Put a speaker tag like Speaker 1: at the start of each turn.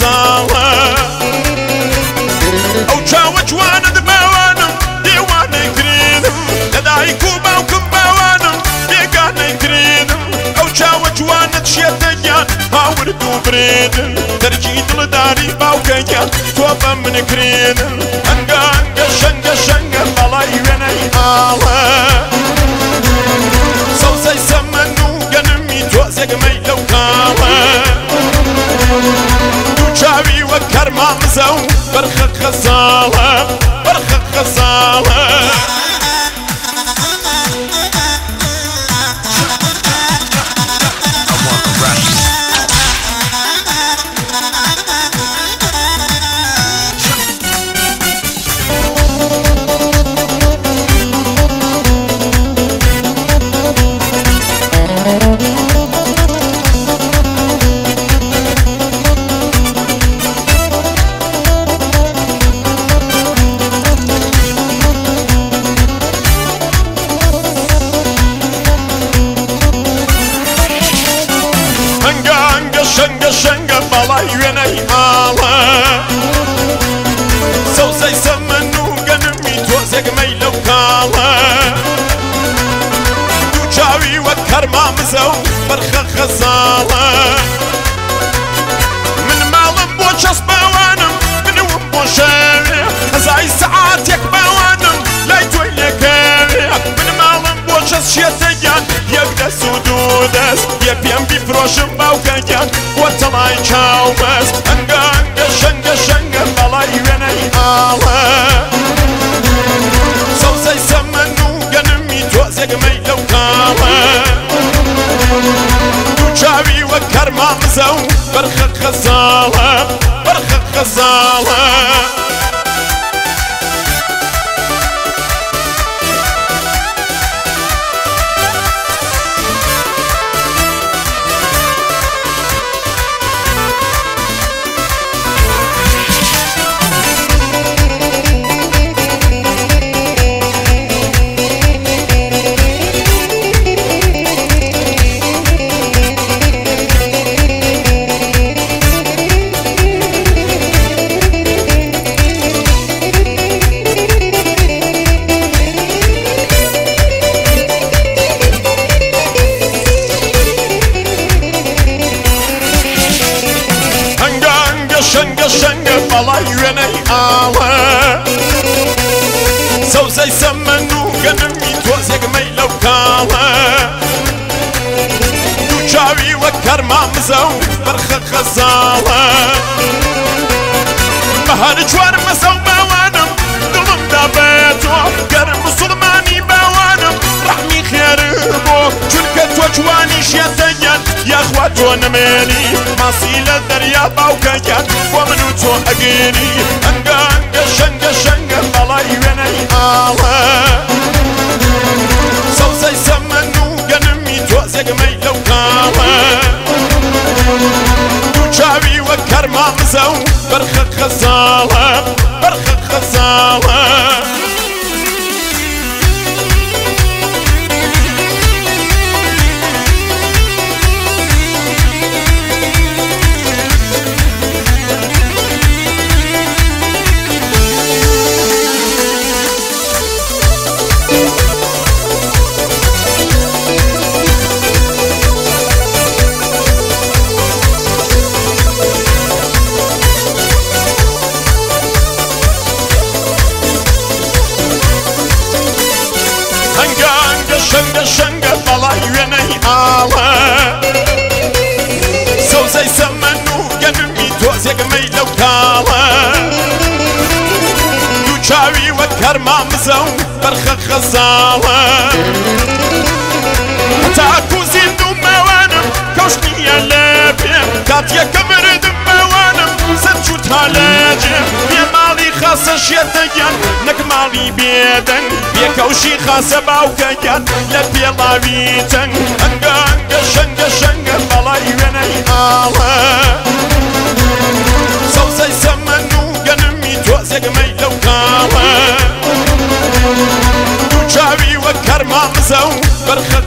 Speaker 1: زاڵە ئەو چاوە جوانە دەباوانم دێوان نەیترێنم لەدایک و باوکم باوانم بێگان نەیترێنم ئەو چاوە جوانە چێتەیان هاورد و برێدن دەرجی دڵداری باوکەیان تۆ بە منکرێنم ئەنگانگە شەنگە شەنگە بەڵای وێنەی ئاڵە سەوزەی سەمەن و گەنمی تۆزێکمەی لەو کاڵە مزو برخة خصالة شەنگە بەڵای وێنەی ماڵە سەوسەی سەمەن و گەنمی تۆزێکمەی لەو کاڵە دوو چاوی وەک کەرما مزە و بەرخە خەزاڵە من ماڵم بۆ چەسبەوانم منوم بۆ شەوێ هەزای سەعاتێک باوانم لای تۆی لەکەوێ من ماڵم بۆ چەس شێت دەست یە پێم بیفرۆشم باوکەگیان وەتەڵای چاومەس ئەنگە ئەنگە شەنگە شەنگە بەڵای وێنەی ئاڵە سەوزەی سەمەن و گەنمی تۆزێگمەی لەو کاڵە دوو چاوی وە کەرمامزە و بەرخە خەزاڵە بەرخە خەزاڵە وێنەی ئاوە سەوزەی سەمەند و گەنمی تۆزێکمەی لەو کاوە دوو چاوی وە کەرمامزە و بەرخە خەزاوە بەهار چوار مەسە و باوانم دڵم دابێتەوە گەرم مسلمانی باوانم ڕحمی خێر بۆ چونکە تۆ جوانی شێتەنیا یاخوا تۆ نەمێنی ماسی لە دەریا باوکە کرد بۆ من و تۆ ئەگەێنی ئەنگە ئەنگە شەنگە شەنگە بەڵای وێنەی ئاڵە سەوزەی سەمەن و گەنمی تۆزێگمەی لەو کاڵە دوو چاوی وە کەرما بزە و بەرخە خەزاڵە بەرخە خەزاڵە فەرمامزە و بەرخە خەزاڵە تاکو زیند و مەوانم کەشتنیە لە پێم کاتیەکە بردم مەوانم سەرچوو تا لەجێم پێ ماڵی خاسە شێتەگەن نەک ماڵی بێدەنگ یەکەوشی خاسە باوکەگەن لە پێڵاوی تەنگ ئەنگە ئەنگە شەنگە شەنگە بەڵای وێنەی ئاڵە Perfect.